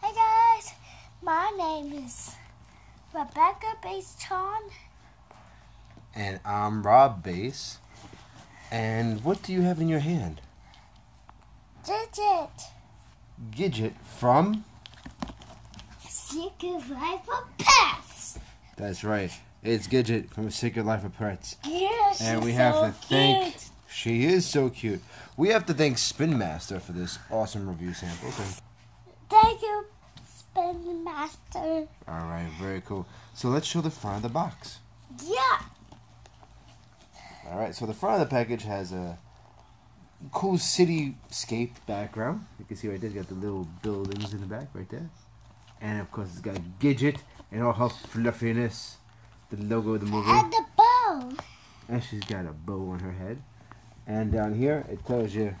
Hey guys, my name is Rebecca Bass-Chon. And I'm Rob Bass. And what do you have in your hand? Digit. Gidget from? Secret Life of Pets. That's right. It's Gidget from Secret Life of Pets. Yeah, And we have so to thank. She is so cute. We have to thank Spin Master for this awesome review sample. Thank you, Spin Master. All right, very cool. So let's show the front of the box. Yeah. All right, so the front of the package has a cool cityscape background. You can see right there, it's got the little buildings in the back right there. And of course, it's got Gidget and all her fluffiness, the logo of the movie. And the bow. And she's got a bow on her head. And down here, it tells you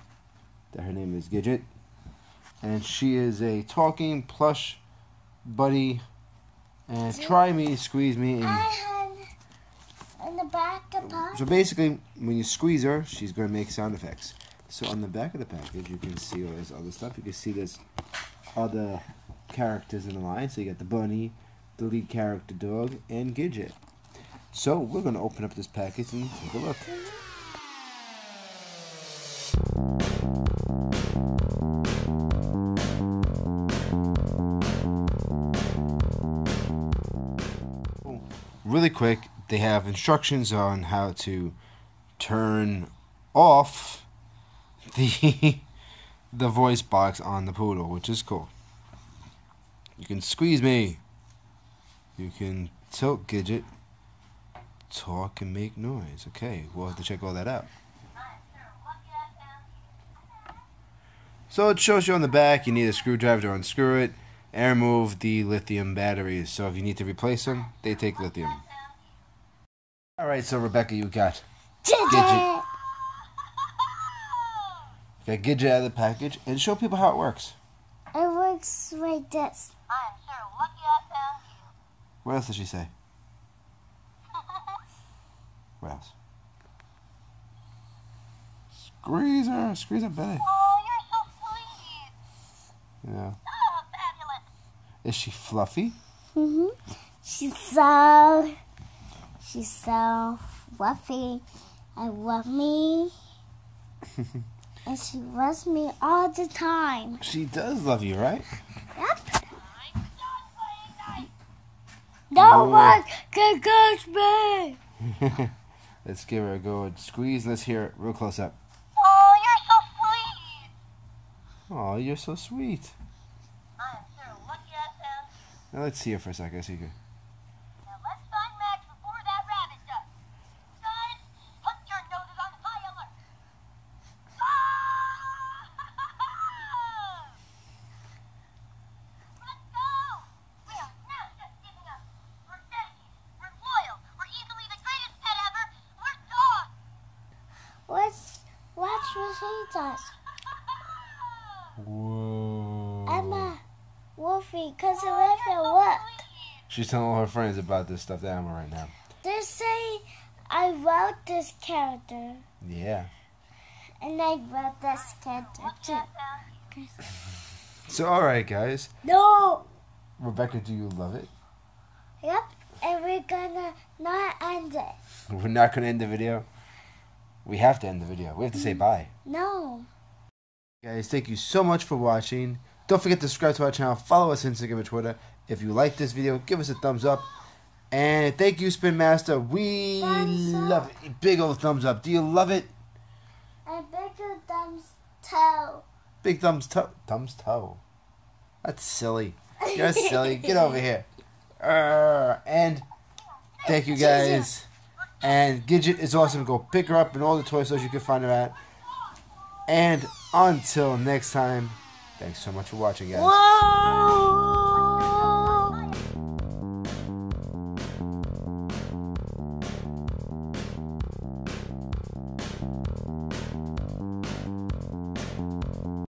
that her name is Gidget. And she is a talking plush buddy. And try me, squeeze me, and in the back of the So basically, when you squeeze her, she's going to make sound effects. So on the back of the package, you can see all this other stuff. You can see there's other characters in the line. So you got the bunny, the lead character dog, and Gidget. So we're going to open up this package and take a look. Really quick, they have instructions on how to turn off the the voice box on the poodle, which is cool. You can squeeze me. You can tilt Gidget. Talk and make noise. Okay, we'll have to check all that out. So it shows you on the back you need a screwdriver to unscrew it and remove the lithium batteries. So if you need to replace them, they take lithium. Alright, so Rebecca, you got Digit. got Gidget out of the package and show people how it works. It works like this. I'm sure lucky I found you. What else did she say? What else? Squeeze her, squeeze her belly. Yeah. Oh, fabulous. Is she fluffy? hmm She's so, she's so fluffy I love me. and she loves me all the time. She does love you, right? Yep. I'm done playing. No Whoa. one can catch me. Let's give her a good squeeze. Let's hear it real close up. Oh, you're so sweet. I'm sure lucky I found you. Now let's see her for a second. See her. Now let's find Max before that rabbit does. Guys, put your noses on high alert. Ah! Let's go. We are not just giving up. We're dedicated. We're loyal. We're easily the greatest pet ever. We're dogs. Watch, watch what he does. Whoa. Emma, Wolfie, cause it live at work. She's telling all her friends about this stuffed animal right now. They say I wrote this character, Yeah. and I wrote this character too. So, all right, guys. No. Rebecca, do you love it? Yep. And we're gonna not end it. We're not going to end the video. We have to end the video. We have to say mm-hmm. bye. No. Guys, thank you so much for watching. Don't forget to subscribe to our channel. Follow us on Instagram and Twitter. If you like this video, give us a thumbs up. And thank you, Spin Master. We Thumbs up. love it. Big old thumbs up. Do you love it? And bigger thumbs toe. Big thumbs toe. Thumbs toe. That's silly. You're silly. Get over here. Arr. and thank you guys. And Gidget is awesome. Go pick her up in all the toy stores you can find her at. And until next time, thanks so much for watching, guys. Whoa.